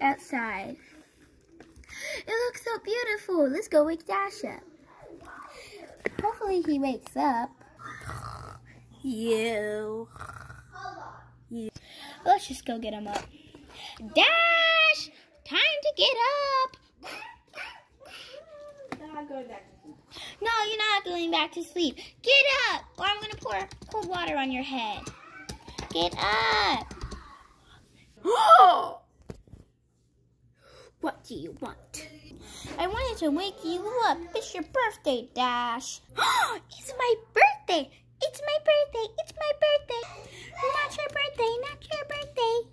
outside. It looks so beautiful. Let's go wake Dash up. Hopefully he wakes up. You. you. Let's just go get him up. Dash! Time to get up! No, you're not going back to sleep. Get up, or I'm going to pour cold water on your head. Get up. what do you want? I wanted to wake you up. It's your birthday, Dash. it's my birthday. It's my birthday. It's my birthday. Not your birthday. Not your birthday.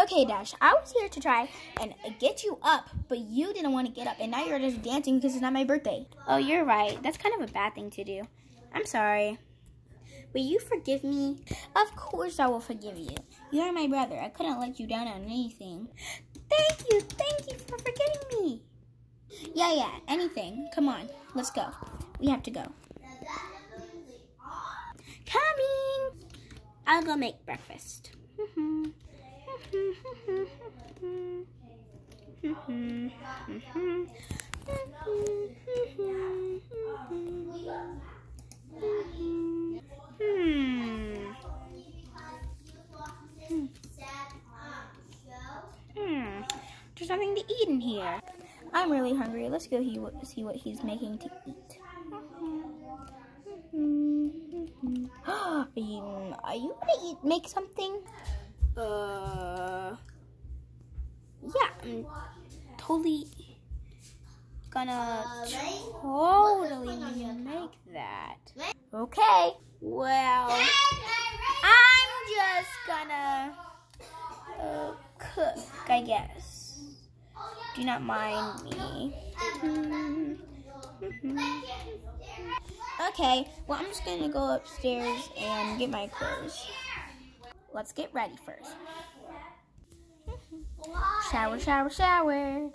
Okay, Dash, I was here to try and get you up, but you didn't want to get up, and now you're just dancing because it's not my birthday. Oh, you're right. That's kind of a bad thing to do. I'm sorry. Will you forgive me? Of course I will forgive you. You're my brother. I couldn't let you down on anything. Thank you. Thank you for forgiving me. Yeah, yeah, anything. Come on, let's go. We have to go. Coming. I'll go make breakfast. eat in here. I'm really hungry. Let's go see what he's making to eat. are you, are you gonna eat, make something? Uh, yeah, I'm totally gonna totally make that. Okay, well, I'm just gonna uh, cook, I guess. Do not mind me. okay, well, I'm just gonna go upstairs and get my clothes. Let's get ready first. Shower, shower, shower.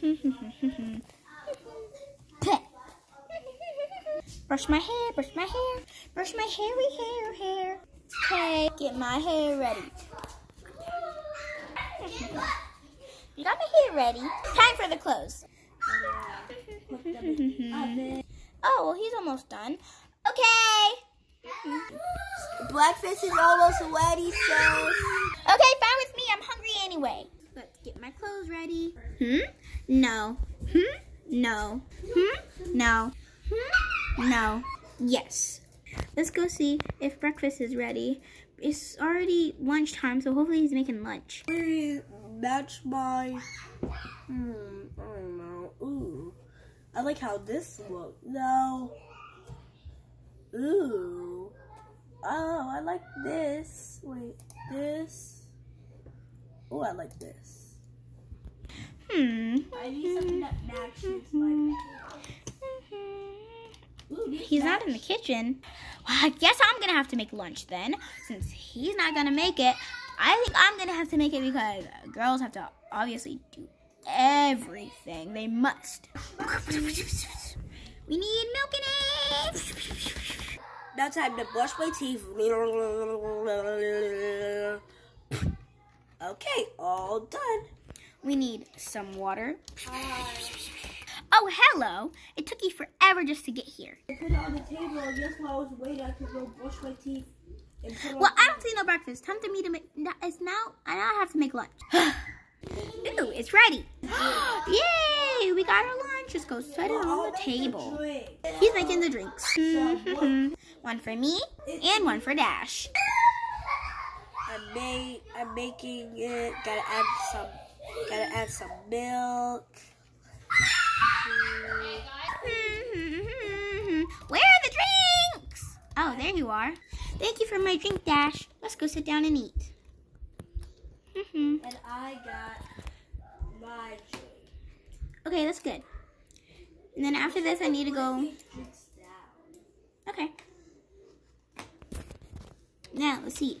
brush my hair, brush my hair, brush my hairy hair, hair. Okay, get my hair ready. You got my hair ready. Time for the clothes. oh, well, he's almost done. Okay. Breakfast is almost ready, so. Okay, fine with me. I'm hungry anyway. Let's get my clothes ready. Hmm? No. Hmm? No. Hmm? No. Hmm? No. Yes. Let's go see if breakfast is ready. It's already lunchtime, so hopefully he's making lunch. That's my. Hmm, I don't know. Ooh. I like how this looks. No. Ooh. Oh, I like this. Wait, this. Oh, I like this. Hmm. I need something that matches my. He's not in the kitchen. Well, I guess I'm gonna have to make lunch then, since he's not gonna make it. I think I'm gonna have to make it because girls have to obviously do everything. They must. We need milk and eggs. Now time to brush my teeth. Okay, all done. We need some water. Ah. Oh, hello. It took you forever just to get here. I put it on the table, and just while I was waiting, I could go brush my teeth. Well, I don't see no breakfast. Time for me to make. It's now. I now have to make lunch. Ooh, it's ready. Yay! We got our lunch. Just go set it on the table. He's making the drinks. one for me and one for Dash. I'm, make, I'm making it. Gotta add some. Gotta add some milk. Where are the drinks? Oh, there you are. Thank you for my drink, Dash. Let's go sit down and eat. Mm-hmm. and I got my drink. Okay, that's good. And then after this, I need to go. Okay. Now, let's see.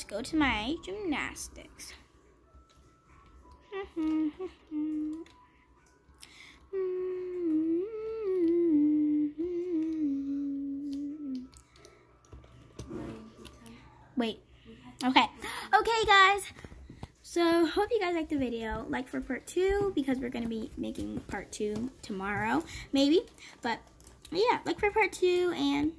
Let's go to my gymnastics. Wait. Okay. Okay, guys. So, hope you guys liked the video. Like for part two, because we're going to be making part two tomorrow, maybe. But, yeah, like for part two, and